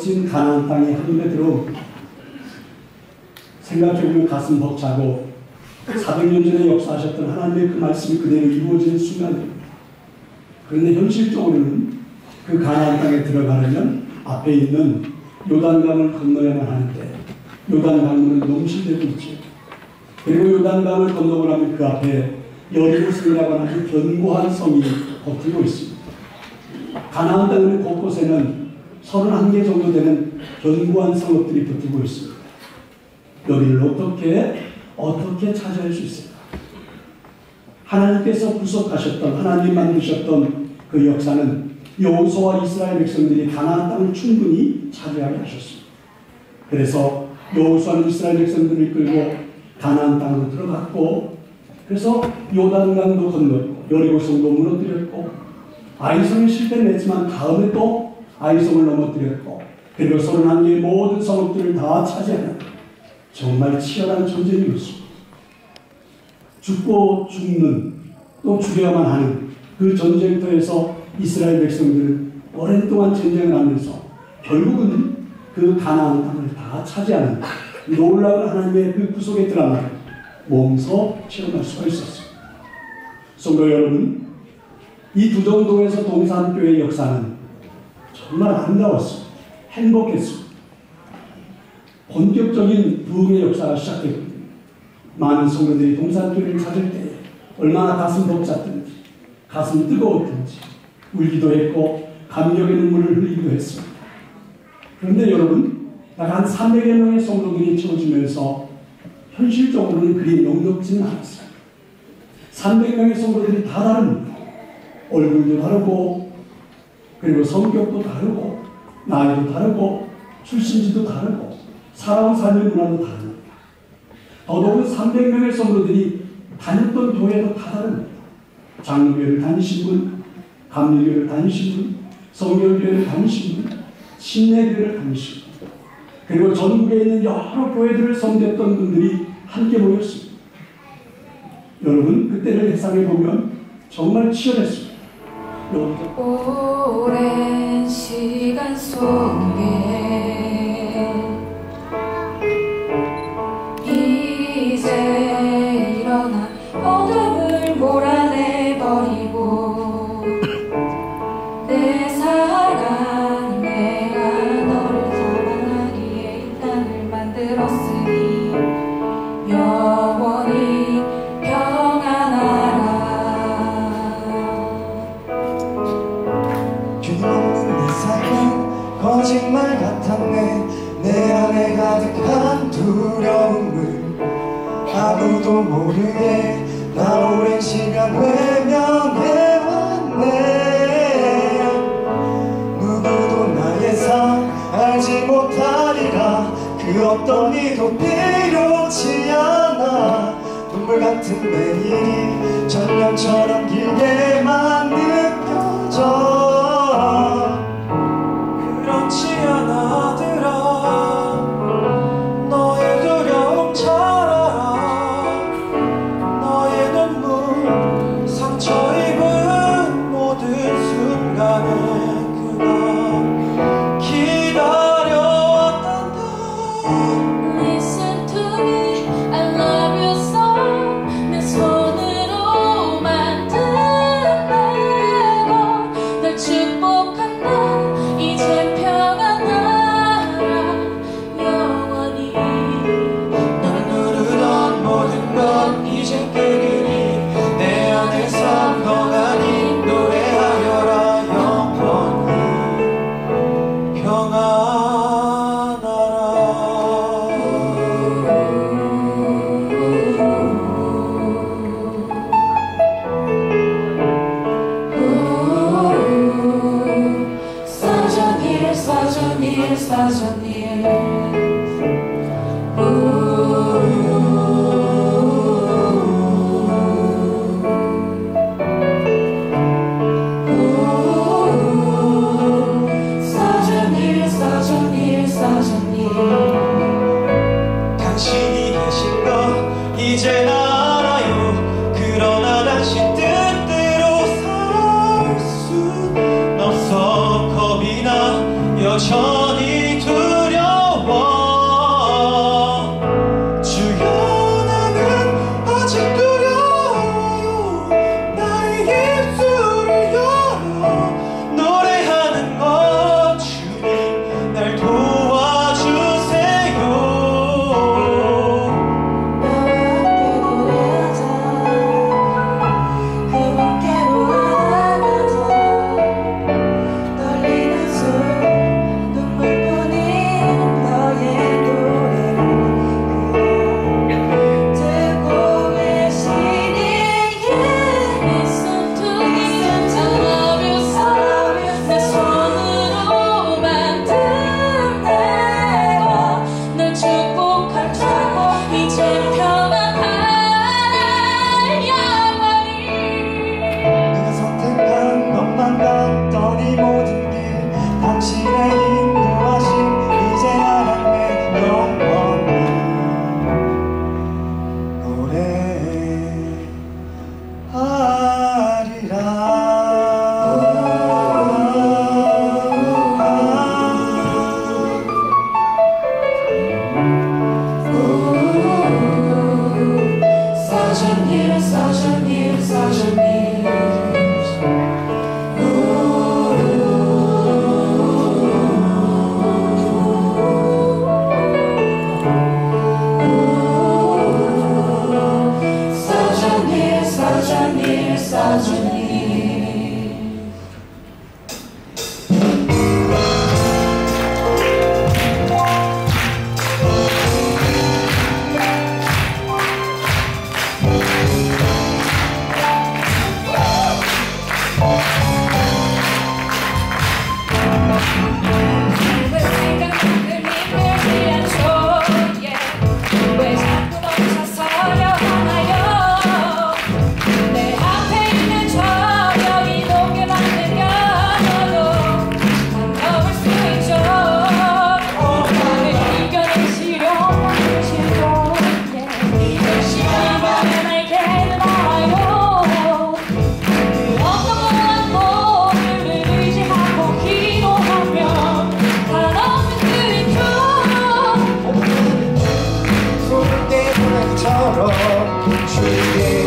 멋진 가나안 땅에 한눈에 들어 생각해보면 가슴 벅차고 400년 전에 역사하셨던 하나님의 그 말씀이 그대로 이루어지는 순간입니다. 그런데 현실적으로는 그 가나안 땅에 들어가려면 앞에 있는 요단강을 건너야만 하는데 요단 강물은 넘실대고 있죠. 그리고 요단강을 건너고 나면 그 앞에 여리고성이라고 하는 견고한 성이 버티고 있습니다. 가나안 땅의 곳곳에는 31개 정도 되는 견고한 성읍들이 버티고 있습니다. 여기를 어떻게 어떻게 차지할 수 있을까? 하나님께서 구속하셨던 하나님 만드셨던 그 역사는 여호수아와 이스라엘 백성들이 가나안 땅을 충분히 차지하게 하셨습니다. 그래서 여호수아는 이스라엘 백성들을 끌고 가나안 땅으로 들어갔고 그래서 요단강도 건넜고 여리고성도 무너뜨렸고 아이성에 실패를 했지만 다음에 또 아이성을 넘어뜨렸고 그리고 개의 모든 성읍들을 다 차지하는 정말 치열한 전쟁이었습니다. 죽고 죽는 또 죽여야만 하는 그 전쟁터에서 이스라엘 백성들은 오랜 동안 전쟁을 하면서 결국은 그 가나안 땅을 다 차지하는 놀라운 하나님의 그 구속의 드라마를 몸소 체험할 수가 있었습니다. 성도 여러분, 이 두 정도에서 동산교회 역사는 정말 아름다웠습니다. 행복했습니다. 본격적인 부흥의 역사가 시작됐거든요. 많은 성도들이 동산교회를 찾을 때 얼마나 가슴 벅찼든지 가슴 뜨거웠든지 울기도 했고 감격의 눈물을 흘리기도 했습니다. 그런데 여러분 약 한 300여 명의 성도들이 채워지면서 현실적으로는 그리 녹록지는 않았어요. 300명의 성도들이 다 다릅니다. 얼굴도 다르고 그리고 성격도 다르고 나이도 다르고 출신지도 다르고 살아온 삶의 문화도 다릅니다. 더더욱 300명의 성도들이 다녔던 교회도 다 다릅니다. 장로교회를 다니신 분, 감리교회를 다니신 분, 성결교회를 다니신 분, 신내교회를 다니신 분, 그리고 전국에 있는 여러 교회들을 섬겼던 분들이 함께 모였습니다. 여러분, 그때를 회상해 보면 정말 치열했습니다. 오랜 시간 속에 외면해왔네. 누구도 나의 삶 알지 못하리라. 그 어떤 이도 필요치 않아. 눈물 같은 매일이 전년처럼 길게만 느껴져 去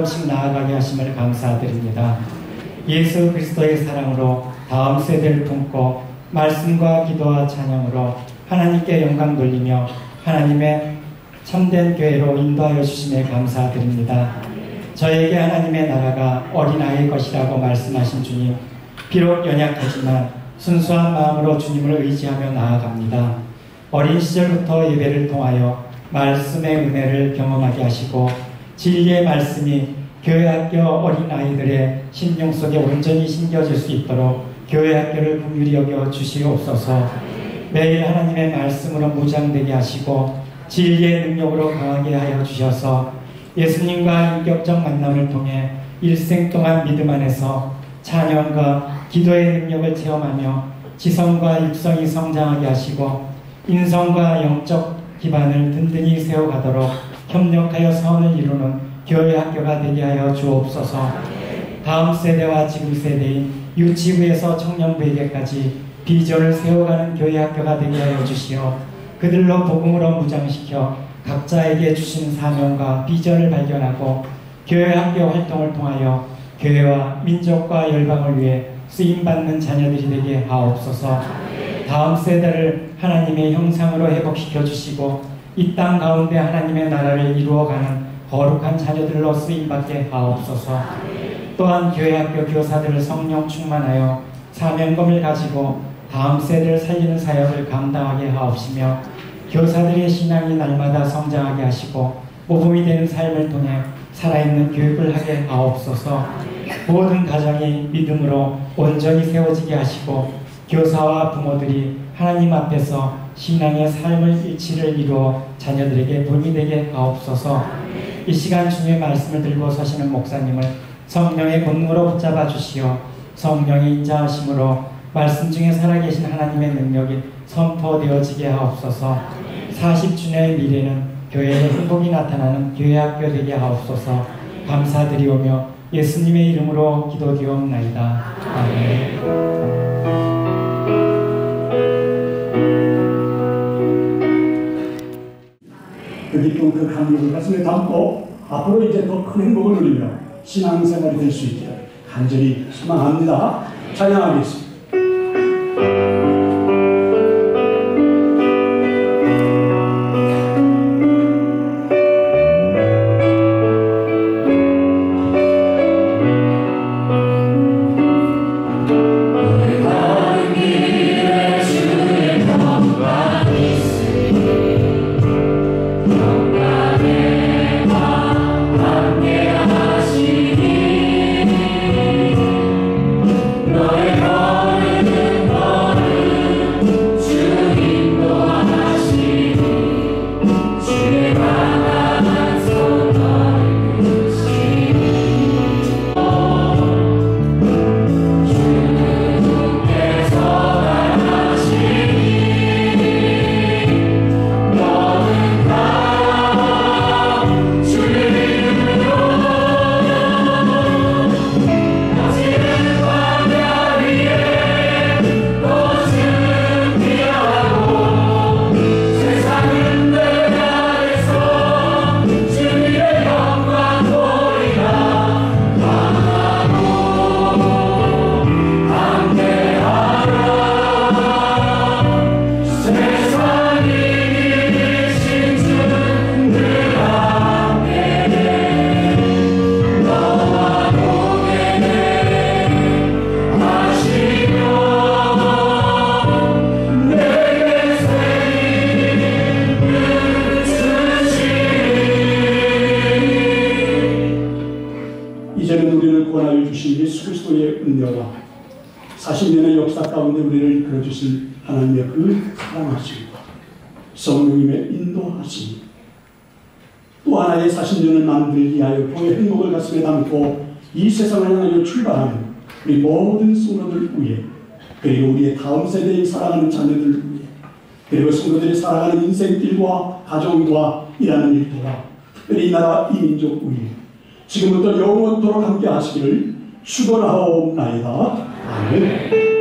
걸음씩 나아가게 하심을 감사드립니다. 예수 그리스도의 사랑으로 다음 세대를 품고 말씀과 기도와 찬양으로 하나님께 영광 돌리며 하나님의 참된 교회로 인도하여 주심에 감사드립니다. 저에게 하나님의 나라가 어린아이의 것이라고 말씀하신 주님, 비록 연약하지만 순수한 마음으로 주님을 의지하며 나아갑니다. 어린 시절부터 예배를 통하여 말씀의 은혜를 경험하게 하시고 진리의 말씀이 교회 학교 어린아이들의 심령 속에 온전히 심겨질 수 있도록 교회 학교를 긍휼히 여겨 주시옵소서. 매일 하나님의 말씀으로 무장되게 하시고 진리의 능력으로 강하게 하여 주셔서 예수님과 인격적 만남을 통해 일생 동안 믿음 안에서 찬양과 기도의 능력을 체험하며 지성과 육성이 성장하게 하시고 인성과 영적 기반을 든든히 세워가도록 협력하여 선을 이루는 교회 학교가 되게 하여 주옵소서. 다음 세대와 지금 세대인 유치부에서 청년부에게까지 비전을 세워가는 교회 학교가 되게 하여 주시어 그들로 복음으로 무장시켜 각자에게 주신 사명과 비전을 발견하고 교회 학교 활동을 통하여 교회와 민족과 열방을 위해 쓰임받는 자녀들이 되게 하옵소서 다음 세대를 하나님의 형상으로 회복시켜 주시고 이 땅 가운데 하나님의 나라를 이루어가는 거룩한 자녀들로 쓰임받게 하옵소서. 또한 교회 학교 교사들을 성령 충만하여 사명감을 가지고 다음 세대를 살리는 사역을 감당하게 하옵시며 교사들의 신앙이 날마다 성장하게 하시고 모범이 되는 삶을 통해 살아있는 교육을 하게 하옵소서. 모든 가정이 믿음으로 온전히 세워지게 하시고 교사와 부모들이 하나님 앞에서 신앙의 삶을 일치를 이루어 자녀들에게 본이 되게 하옵소서. 이 시간 주님의 말씀을 들고 서시는 목사님을 성령의 권능으로 붙잡아 주시어 성령의 인자하심으로 말씀 중에 살아계신 하나님의 능력이 선포되어지게 하옵소서. 40주년의 미래는 교회의 행복이 나타나는 교회 학교 되게 하옵소서. 감사드리오며 예수님의 이름으로 기도드리옵나이다. 아멘 그 기쁨, 그 감격을 가슴에 담고 앞으로 이제 더 큰 행복을 누리며 신앙생활이 될 수 있기를 간절히 소망합니다. 찬양하겠습니다. 향하여 출발하는 우리 모든 성도들 위해 그리고 우리의 다음 세대의 사랑하는 자녀들 위해 그리고 성도들이 살아가는 인생길과 가정과 일하는 일터와 특별히 이 나라 이 민족 위해 지금부터 영원토록 함께 하시기를 축원하옵나이다. 아멘.